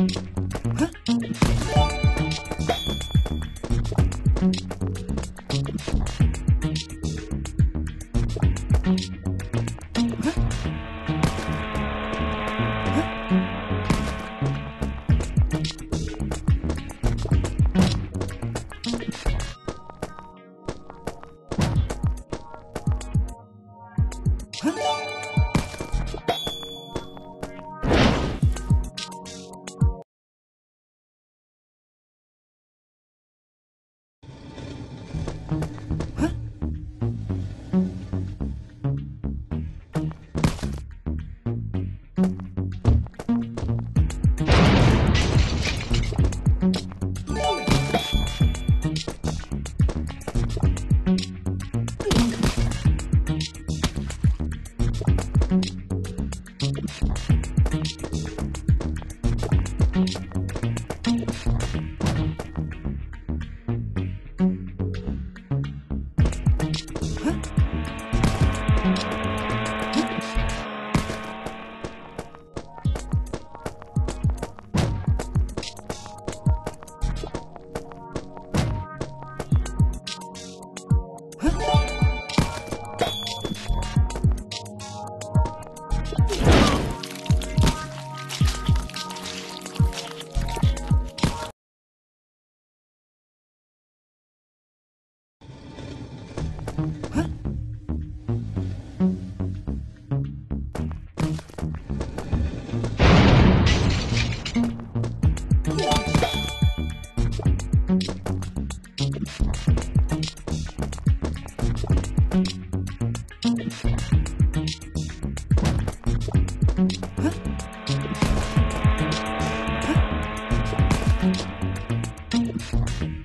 Mm-hmm. Thank you.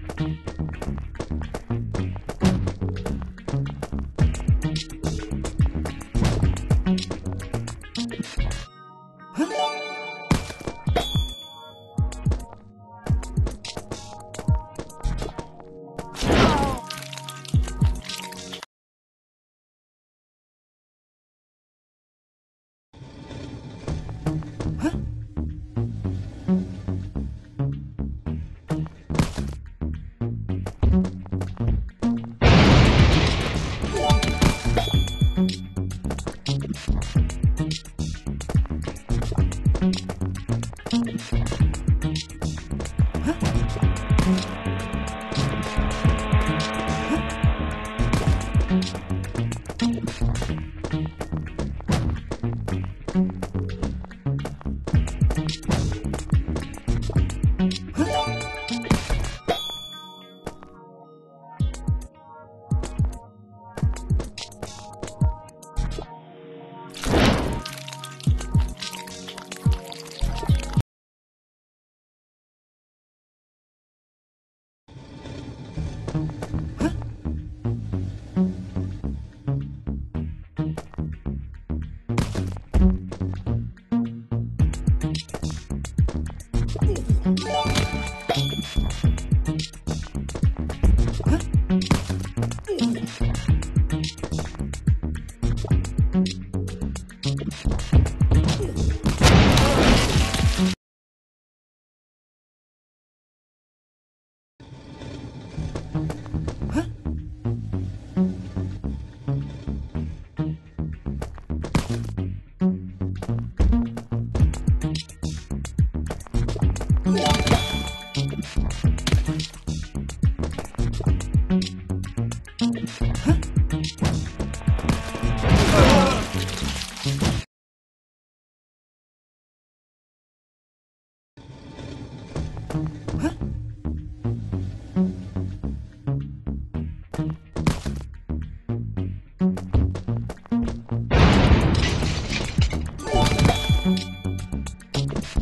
Huh?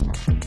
Huh?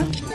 Uhum.